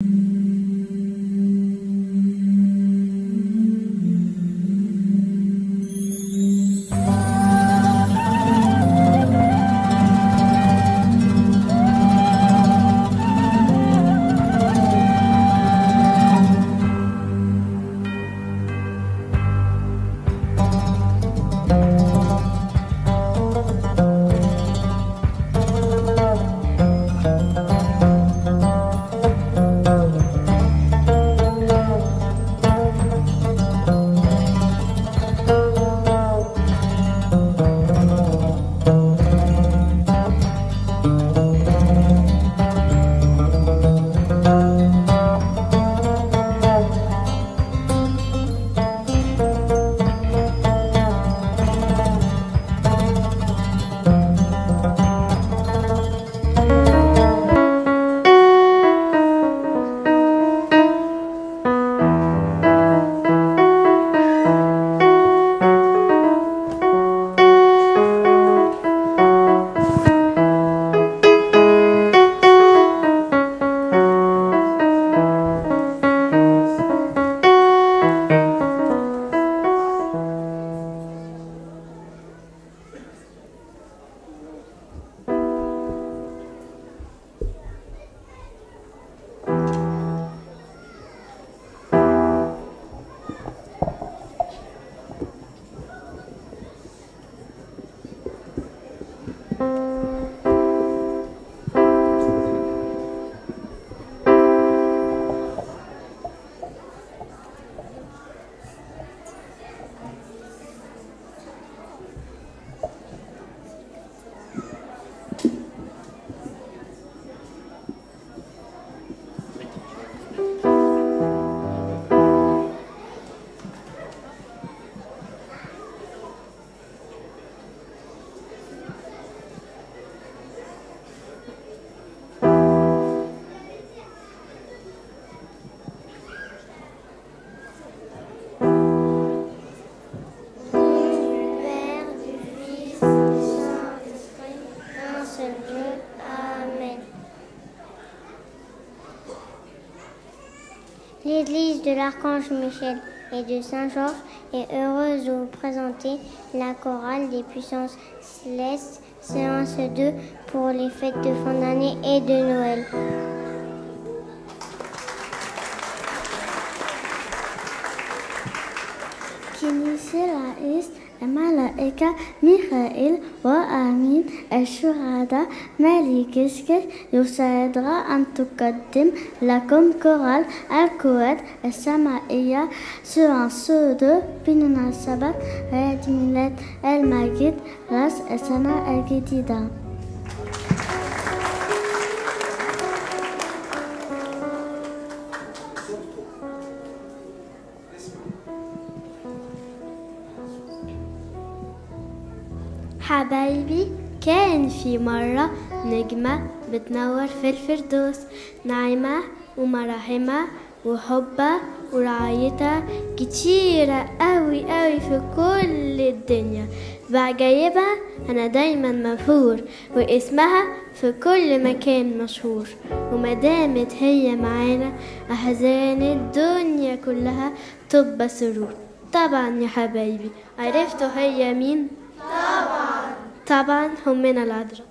Mm-hmm. L'église de l'Archange Michel et de Saint-Georges est heureuse de vous présenter la chorale des puissances célestes, séance 2 pour les fêtes de fin d'année et de Noël. الملائكة ميخائيل وآمين الشهداء مالك يسعدها أن تقدم لكم كورال الكويت السمائية سورة سودو بمناسبة عيد ميلاد المجيد راس السنة الجديدة. حبايبي كان في مرة نجمة بتنور في الفردوس ناعمة ومراحمة وحبة ورعايتها كتيرة قوي قوي في كل الدنيا. بعجايبها أنا دايما مبهور واسمها في كل مكان مشهور. ومدامت هي معانا أحزان الدنيا كلها تبقى سرور. طبعا يا حبايبي عرفتوا هي مين؟ طبعا هم من العذراء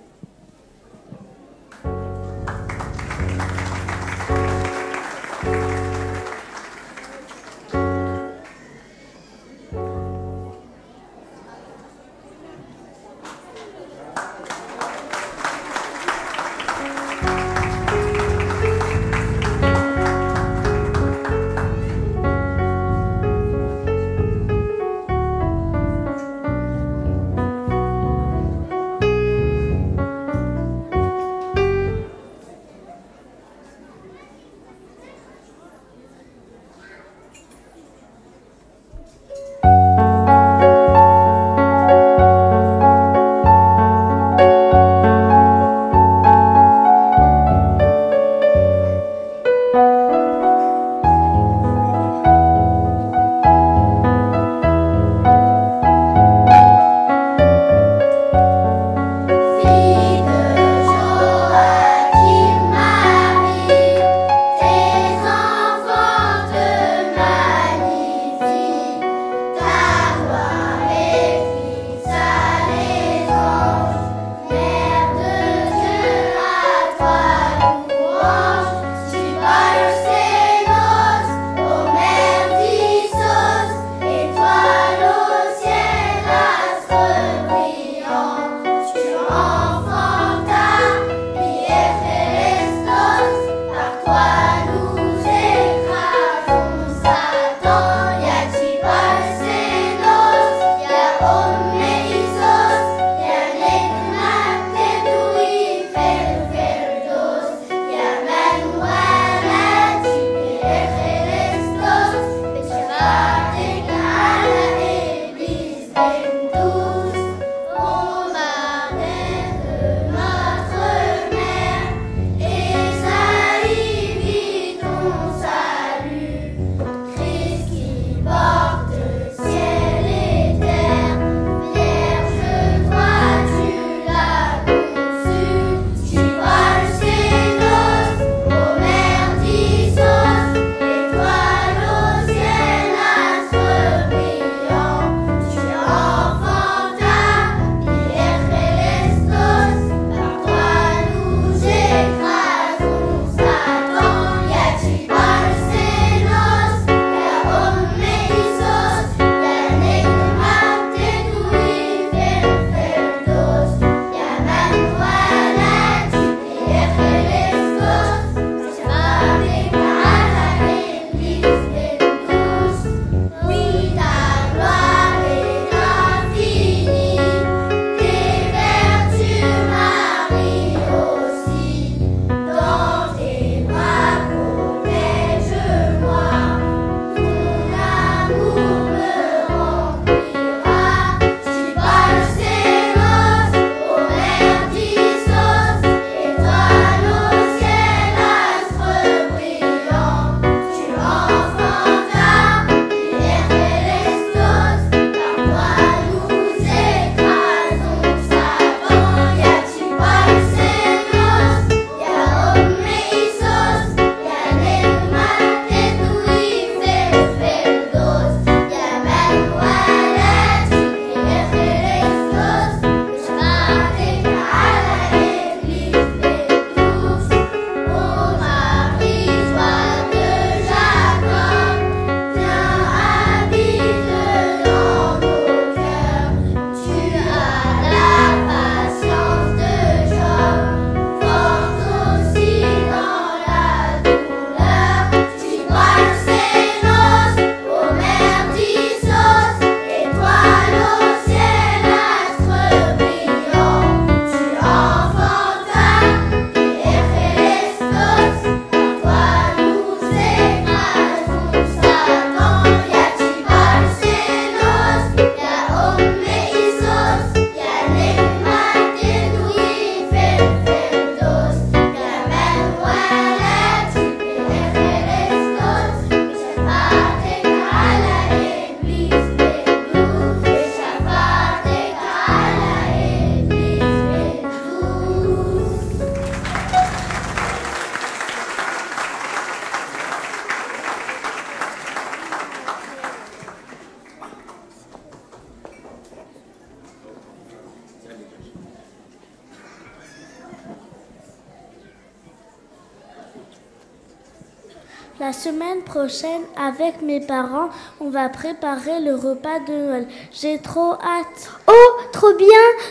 La semaine prochaine, avec mes parents, on va préparer le repas de Noël. J'ai trop hâte. Oh, trop bien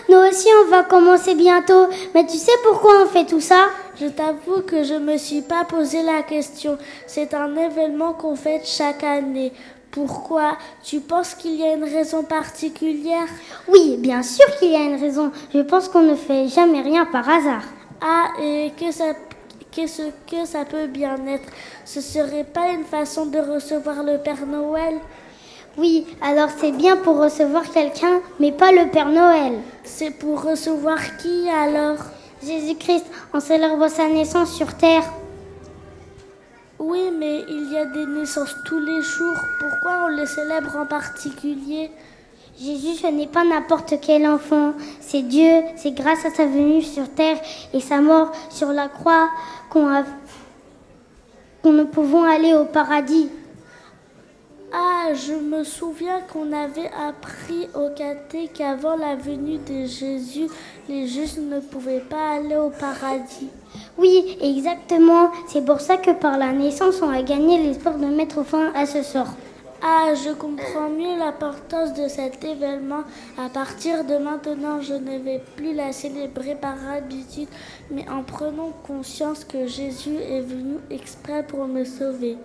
Nous aussi, on va commencer bientôt. Mais tu sais pourquoi on fait tout ça? Je t'avoue que je me suis pas posé la question. C'est un événement qu'on fête chaque année. Pourquoi? Tu penses qu'il y a une raison particulière? Oui, bien sûr qu'il y a une raison. Je pense qu'on ne fait jamais rien par hasard. Ah, et que ça qu'est-ce que ça peut bien être? Ce serait pas une façon de recevoir le Père Noël? Oui, alors c'est bien pour recevoir quelqu'un, mais pas le Père Noël. C'est pour recevoir qui alors? Jésus-Christ, on célèbre sa naissance sur terre. Oui, mais il y a des naissances tous les jours. Pourquoi on les célèbre en particulier? Jésus, ce n'est pas n'importe quel enfant. C'est Dieu. C'est grâce à sa venue sur terre et sa mort sur la croix qu'on a... ne pouvons aller au paradis. Ah, je me souviens qu'on avait appris au caté qu'avant la venue de Jésus, les justes ne pouvaient pas aller au paradis. Oui, exactement. C'est pour ça que par la naissance, on a gagné l'espoir de mettre fin à ce sort. Ah, je comprends mieux l'importance de cet événement. À partir de maintenant, je ne vais plus la célébrer par habitude, mais en prenant conscience que Jésus est venu exprès pour me sauver.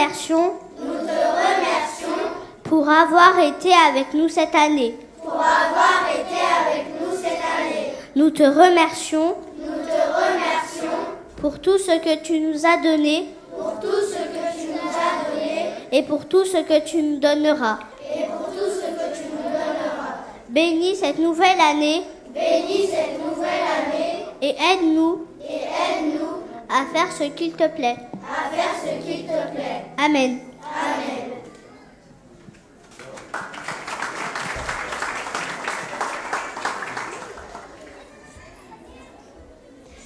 Nous te remercions, pour avoir été avec nous cette année. Nous te remercions, pour tout ce que tu nous as donné, et pour tout ce que tu nous donneras. Bénis cette nouvelle année. Et aide-nous. À faire ce qu'il te plaît. Amen.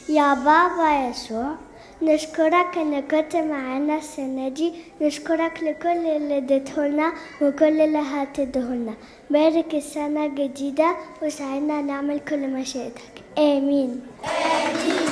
يا بابا يسوع نشكرك ان كنت معنا السنة دي نشكرك لكل اللي اديتهولنا وكل اللي هتديهولنا. بارك السنة الجديدة وساعدنا نعمل كل مشيئتك. آمين. Nous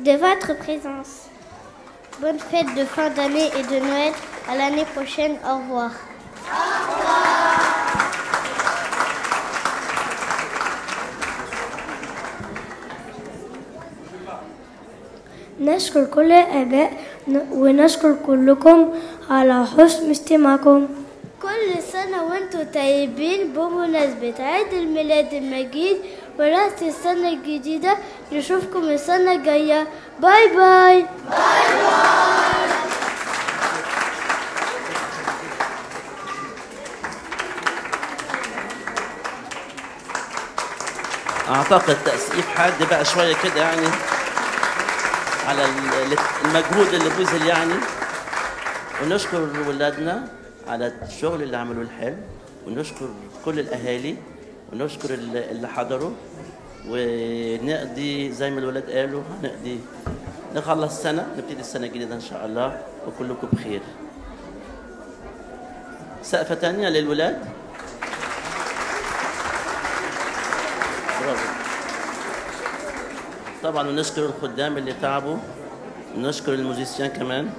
de votre présence. Bonne fête de fin d'année et de Noël. À l'année prochaine. Au revoir. نشكر كل الآباء ونشكر كلكم على حسن استماعكم كل سنة وانتم طيبين بمناسبة عيد الميلاد المجيد ورأس السنة الجديدة نشوفكم السنة الجاية. باي باي. باي باي أعتقد تأسيف حاد بقى شوية كده يعني على المجهود اللي بذل يعني. ونشكر ولادنا على الشغل اللي عملوه الحلو ونشكر كل الأهالي. ونشكر اللي حضروا. ونقضي زي ما الولاد قالوا هنقضي نخلص سنة نبتدي السنة الجديدة إن شاء الله وكلكم بخير. سقفة تانية للولاد؟ برافو. طبعا ونشكر الخدام اللي تعبوا ونشكر الموزيسيان كمان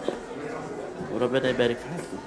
وربنا يبارك في حياتكم